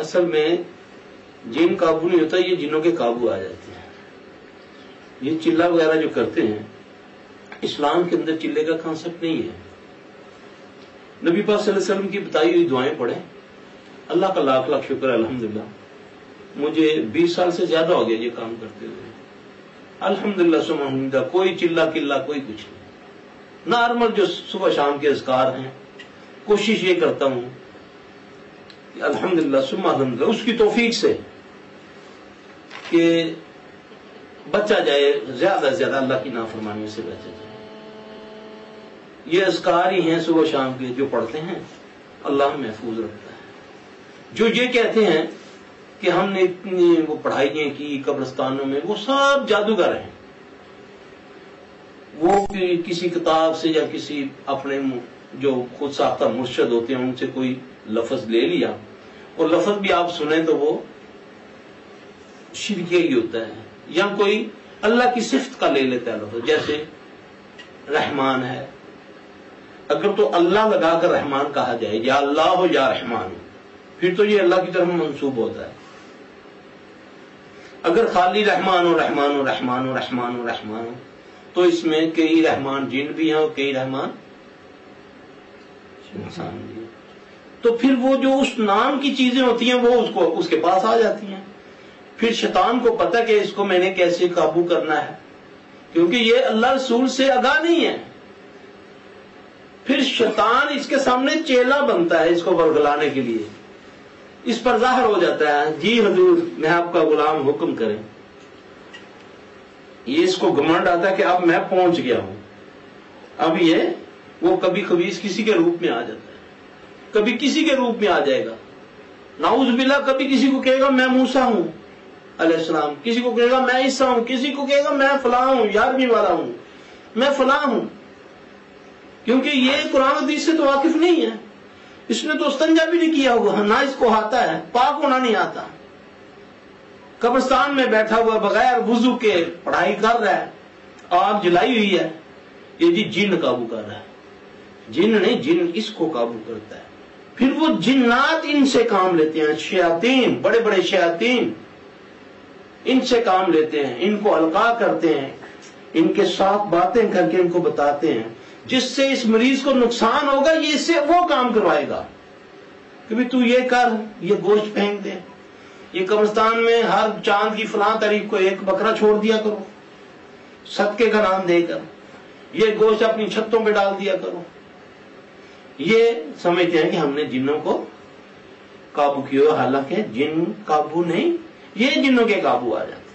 اصل میں جن قابو نہیں ہوتا، یہ جنوں کے قابو آ جاتے ہیں۔ یہ چلا وغیرہ جو کرتے ہیں، اسلام کے اندر چلے کا کانسیپٹ نہیں ہے۔ نبی پاک صلی اللہ علیہ وسلم کی بتائی ہوئی دعائیں پڑھیں۔ اللہ کا لاکھ لاکھ شکر الحمدللہ۔ مجھے بیس سال سے زیادہ ہو گیا یہ کام کرتے ہوئے۔ الحمدللہ للہ کوئی چلا کلا کوئی کچھ نہیں۔ نارمل جو صبح شام کے اذکار ہیں، کوشش یہ کرتا ہوں کہ الحمدللہ للہ الحمد اس کی توفیق سے کہ بچا جائے، زیادہ سے زیادہ اللہ کی نافرمانی سے بچا جائے۔ یہ اذکار ہی ہیں صبح شام کے جو پڑھتے ہیں۔ اللہ محفوظ رکھتا ہے۔ جو یہ کہتے ہیں کہ ہم نے اتنی وہ پڑھائیاں کی قبرستانوں میں، وہ سب جادوگر ہیں۔ وہ کسی کتاب سے یا کسی اپنے جو خود ساختہ مرشد ہوتے ہیں، ان سے کوئی لفظ لے لیا۔ اور لفظ بھی آپ سنیں تو وہ شرکیہ ہی ہوتا ہے۔ یا کوئی اللہ کی صفت کا لے لیتا ہے لفظ، جیسے رحمان ہے۔ اگر تو اللہ لگا کر رحمان کہا جائے، یا اللہ ہو یا رحمان، پھر تو یہ اللہ کی طرف منسوب ہوتا ہے۔ اگر خالی رحمان و رحمان و رحمان و رحمان و رحمان ہو، تو اس میں کئی رحمان جن بھی ہیں اور کئی رحمان تو پھر وہ جو اس نام کی چیزیں ہوتی ہیں، وہ اس کو، اس کے پاس آ جاتی ہیں۔ پھر شیطان کو پتہ کہ اس کو میں نے کیسے قابو کرنا ہے۔ کیونکہ یہ اللہ رسول سے آگاہ نہیں ہے۔ پھر شیطان اس کے سامنے چیلا بنتا ہے اس کو برگلانے کے لیے۔ اس پر ظاہر ہو جاتا ہے جی حضور، میں آپ کا غلام حکم کریں۔ یہ اس کو گمنڈ آتا ہے کہ اب میں پہنچ گیا ہوں۔ اب یہ وہ کبھی کبھی کسی کے روپ میں آ جاتا ہے۔ کبھی کسی کے روپ میں آ جائے گا۔ ناؤز بلا کبھی کسی کو کہے گا میں موسا ہوں علیہ السلام، کسی کو کہے گا میں عیسا ہوں، کسی کو کہے گا میں فلاں ہوں، یارویں والا ہوں، میں فلاں ہوں۔ کیونکہ یہ قرآن حدیث سے تو واقف نہیں ہے۔ اس نے تو استنجا بھی نہیں کیا ہوا، نہ اس کو آتا ہے، پاک ہونا نہیں آتا۔ قبرستان میں بیٹھا ہوا بغیر وضو کے پڑھائی کر رہا ہے، آگ جلائی ہوئی ہے، یہ جی, جی جن قابو کر رہا ہے۔ جن نہیں جن اس کو قابو کرتا ہے۔ پھر وہ جنات ان سے کام لیتے ہیں، شیاطین، بڑے بڑے شیاطین۔ ان سے کام لیتے ہیں، ان کو القا کرتے ہیں۔ ان کے ساتھ باتیں کر کے ان کو بتاتے ہیں۔ جس سے اس مریض کو نقصان ہوگا، یہ اس سے وہ کام کروائے گا۔ کہ بھی تو یہ کر، یہ گوشت پھینک دے۔ یہ قبرستان میں ہر چاند کی فلاں تاریخ کو ایک بکرا چھوڑ دیا کرو۔ صدقے کا نام دے کر۔ یہ گوشت اپنی چھتوں پہ ڈال دیا کرو۔ یہ سمجھتے ہیں کہ ہم نے جنوں کو قابو کیا، حالانکہ جن قابو نہیں، یہ جنوں کے قابو آ جاتے